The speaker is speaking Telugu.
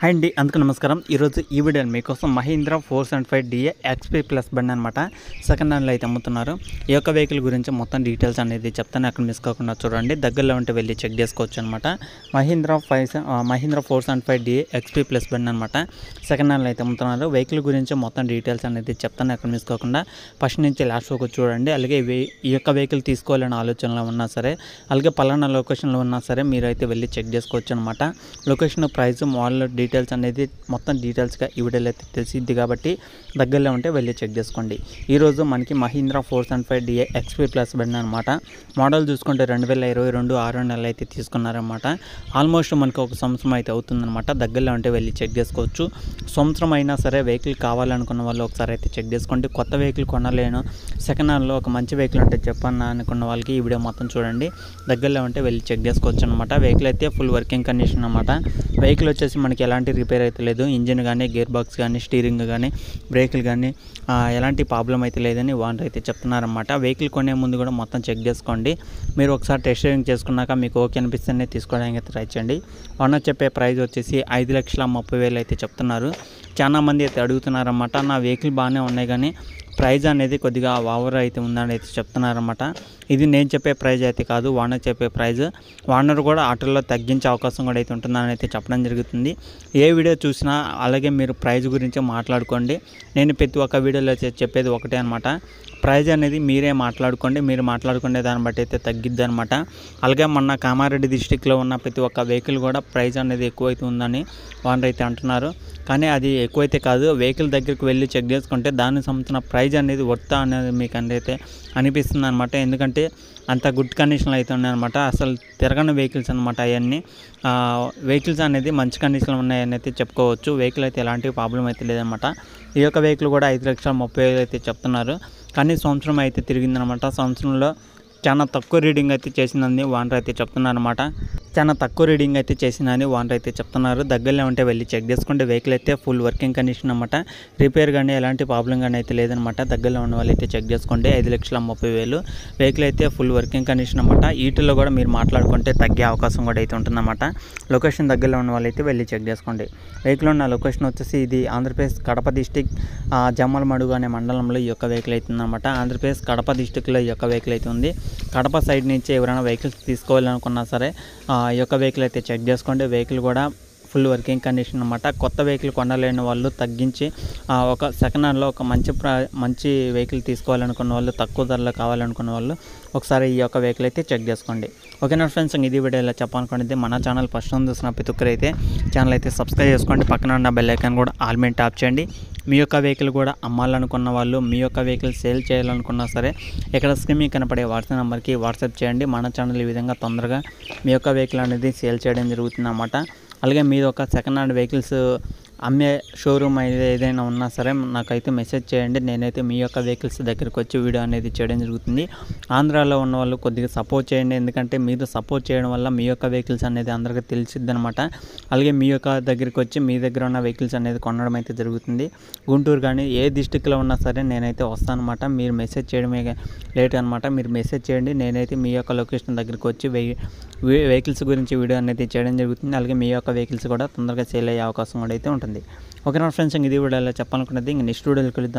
హాయ్ అండి అందుకు నమస్కారం. ఈరోజు ఈ వీడియో మీకోసం Mahindra four seventy five DI XP plus బండి అనమాట సెకండ్ హ్యాండ్లో అయితే అమ్ముతున్నారు. ఈ యొక్క వెహికల్ గురించి మొత్తం డీటెయిల్స్ అనేది చెప్తాను. అక్కడ మిస్ కాకుండా చూడండి. దగ్గరలో ఉంటే వెళ్ళి చెక్ చేసుకోవచ్చు అనమాట Mahindra five Mahindra four seventy five DI XP plus బండి అనమాట సెకండ్ హ్యాండ్లో అయితే అమ్ముతున్నారు. వెహికల్ గురించి మొత్తం డీటెయిల్స్ అనేది చెప్తాను. అక్కడ మిస్ కాకుండా ఫస్ట్ నుంచి లాస్ట్ వరకు చూడండి. అలాగే ఈ యొక్క వెహికల్ తీసుకోవాలనే ఆలోచనలో ఉన్నా సరే అలాగే పలానా లొకేషన్లో ఉన్నా సరే మీరైతే వెళ్ళి చెక్ చేసుకోవచ్చు అనమాట లొకేషన్ ప్రైస్ మాల్లో డీటెయిల్స్ అనేది మొత్తం డీటెయిల్స్గా ఈ వీడియోలో అయితే తెలిసిద్ది కాబట్టి దగ్గరలో ఉంటే వెళ్ళి చెక్ చేసుకోండి. ఈరోజు మనకి Mahindra four seven five DI XP plus బండి అనమాట మోడల్ చూసుకుంటే రెండు వేల ఇరవై రెండు ఆరో నెలలు అయితే తీసుకున్నారనమాట ఆల్మోస్ట్ మనకి ఒక సంవత్సరం అయితే అవుతుందన్నమాట. దగ్గరలో ఉంటే వెళ్ళి చెక్ చేసుకోవచ్చు. సంవత్సరం అయినా సరే వెహికల్ కావాలనుకున్న వాళ్ళు ఒకసారి అయితే చెక్ చేసుకోండి. కొత్త వెహికల్ కొనలేను. సెకండ్ హ్యాండ్లో ఒక మంచి వెహికల్ ఉంటే చెప్పన్నా అనుకున్న వాళ్ళకి ఈ వీడియో మొత్తం చూడండి. దగ్గరలో ఉంటే వెళ్ళి చెక్ చేసుకోవచ్చు అనమాట వెహికల్ అయితే ఫుల్ వర్కింగ్ కండిషన్ అనమాట వెహికల్ వచ్చేసి మనకి ఎలాంటి రిపేర్ అయితే లేదు. ఇంజిన్ కానీ గేర్ బాక్స్ కానీ స్టీరింగ్ కానీ బ్రేకులు కానీ ఎలాంటి ప్రాబ్లం అయితే లేదని వాళ్ళు అయితే చెప్తున్నారన్నమాట. వెహికల్ కొనే ముందు కూడా మొత్తం చెక్ చేసుకోండి. మీరు ఒకసారి టెస్ట్ డ్రైవింగ్ చేసుకున్నాక మీకు ఓకే అనిపిస్తేనే తీసుకోవడానికి అయితే ట్రై చేయండి. ఓనర్ చెప్పే ప్రైస్ వచ్చేసి ఐదు లక్షల ముప్పై వేలు అయితే చెప్తున్నారు. చాలా మంది అయితే అడుగుతున్నారన్నమాట. నా వెహికల్ బాగానే ఉన్నాయి కానీ ప్రైజ్ అనేది కొద్దిగా ఓవర్ అయితే ఉందని అయితే చెప్తున్నారన్నమాట. ఇది నేను చెప్పే ప్రైజ్ అయితే కాదు వానర్ చెప్పే ప్రైజ్. వానర్ కూడా ఆటల్లో తగ్గించే అవకాశం కూడా అయితే ఉంటుందని అయితే చెప్పడం జరుగుతుంది. ఏ వీడియో చూసినా అలాగే మీరు ప్రైజ్ గురించి మాట్లాడుకోండి. నేను ప్రతి ఒక్క వీడియోలో చెప్పేది ఒకటే అనమాట ప్రైజ్ అనేది మీరే మాట్లాడుకోండి మీరు మాట్లాడుకునే దాన్ని బట్టి అయితే తగ్గిద్ది అనమాట అలాగే మొన్న కామారెడ్డి డిస్టిక్లో ఉన్న ప్రతి ఒక్క వెహికల్ కూడా ప్రైజ్ అనేది ఎక్కువైతే ఉందని వానర్ అయితే అంటున్నారు. కానీ అది ఎక్కువైతే కాదు వెహికల్ దగ్గరికి వెళ్ళి చెక్ చేసుకుంటే దానికి సంబంధించిన ప్రైజ్ అనేది వర్తా అనేది మీకు అయితే అనిపిస్తుంది అనమాట ఎందుకంటే అంత గుడ్ కండిషన్లో అయితే ఉన్నాయన్నమాట. అసలు తిరగని వెహికల్స్ అనమాట అవన్నీ. వెహికల్స్ అనేది మంచి కండిషన్లో ఉన్నాయని అయితే చెప్పుకోవచ్చు. వెహికల్ అయితే ఎలాంటి ప్రాబ్లం అయితే లేదనమాట ఈ యొక్క వెహికల్ కూడా ఐదు లక్షల ముప్పై వేలు అయితే చెప్తున్నారు. కానీ సంవత్సరం అయితే తిరిగిందనమాట సంవత్సరంలో చాలా తక్కువ రీడింగ్ అయితే చేసిందని వానర్ అయితే చెప్తున్నారు అనమాట చాలా తక్కువ రీడింగ్ అయితే చేసిందని వానర్ అయితే చెప్తున్నారు. దగ్గరలో ఉంటే వెళ్ళి చెక్ చేసుకుంటే వెహికల్ అయితే ఫుల్ వర్కింగ్ కండిషన్ అనమాట రిపేర్ కానీ ఎలాంటి ప్రాబ్లం కానీ అయితే లేదనమాట దగ్గరలో ఉన్న వాళ్ళు అయితే చెక్ చేసుకోండి ఐదు లక్షల ముప్పై వేలు. వెహికల్ అయితే ఫుల్ వర్కింగ్ కండిషన్ అనమాట వీటిలో కూడా మీరు మాట్లాడుకుంటే తగ్గే అవకాశం కూడా అయితే ఉంటుందన్నమాట. లొకేషన్ దగ్గరలో ఉన్న వాళ్ళు అయితే వెళ్ళి చెక్ చేసుకోండి. వెహికల్ ఉన్న లొకేషన్ వచ్చేసి ఇది ఆంధ్రప్రదేశ్ కడప డిస్టిక్ జమ్మలమడుగు అనే మండలంలో ఈ యొక్క వెహికల్ అయితే ఆంధ్రప్రదేశ్ కడప డిస్టిక్లో ఈ యొక్క వెహికల్ అయితే ఉంది. కడప సైడ్ నుంచి ఎవరైనా వెహికల్స్ తీసుకోవాలనుకున్నా సరే ఈ యొక్క వెహికల్ అయితే చెక్ చేసుకోండి. వెహికల్ కూడా ఫుల్ వర్కింగ్ కండిషన్ అనమాట కొత్త వెహికల్ కొనలేని వాళ్ళు తగ్గించి ఒక సెకండ్ హ్యాండ్లో ఒక మంచి మంచి వెహికల్ తీసుకోవాలనుకున్న వాళ్ళు తక్కువ ధరలో కావాలనుకున్న వాళ్ళు ఒకసారి ఈ యొక్క వెహికల్ అయితే చెక్ చేసుకోండి. ఓకేనా ఫ్రెండ్స్ ఇది వీడియో ఇలా చెప్పాలనుకునేది మన ఛానల్ ఫస్ట్ చూసిన ప్రతి ఒక్కరైతే ఛానల్ అయితే సబ్స్క్రైబ్ చేసుకోండి. పక్కన ఉన్న బెల్ ఐకాన్ కూడా ఆల్ మీద ట్యాప్ చేయండి. మీ యొక్క వెహికల్ కూడా అమ్మాలనుకున్న వాళ్ళు మీ యొక్క వెహికల్ సేల్ చేయాలనుకున్నా సరే ఇక్కడ స్క్రీన్ కనపడే వాట్సాప్ నెంబర్కి వాట్సాప్ చేయండి. మన ఛానల్ ఈ విధంగా తొందరగా మీ యొక్క వెహికల్ అనేది సేల్ చేయడం జరుగుతుంది అన్నమాట అలాగే మీరు ఒక సెకండ్ హ్యాండ్ వెహికల్స్ అమ్మే షోరూమ్ అయితే ఏదైనా ఉన్నా సరే నాకైతే మెసేజ్ చేయండి. నేనైతే మీ యొక్క వెహికల్స్ దగ్గరికి వచ్చి వీడియో అనేది చేయడం జరుగుతుంది. ఆంధ్రాలో ఉన్న వాళ్ళు కొద్దిగా సపోర్ట్ చేయండి. ఎందుకంటే మీరు సపోర్ట్ చేయడం వల్ల మీ యొక్క వెహికల్స్ అనేది అందరికీ తెలిసిద్ది అనమాట అలాగే మీ యొక్క దగ్గరికి వచ్చి మీ దగ్గర ఉన్న వెహికల్స్ అనేది కొనడం అయితే జరుగుతుంది. గుంటూరు కానీ ఏ డిస్టిక్లో ఉన్నా సరే నేనైతే వస్తానమాట మీరు మెసేజ్ చేయడమే లేట్ అనమాట మీరు మెసేజ్ చేయండి. నేనైతే మీ యొక్క లొకేషన్ దగ్గరికి వచ్చి వెహి వెహికల్స్ గురించి వీడియో అనేది చేయడం జరుగుతుంది. అలాగే మీ యొక్క వెహికల్స్ కూడా తొందరగా సేల్ అయ్యే అవకాశం కూడా అయితే ఉంటుంది. ఓకే నా ఫ్రెండ్స్? ఇంక ఇది వీడియోలో చెప్పాలనుకున్నది ఇంక నెక్స్ట్ వీడియోకి వెళ్తే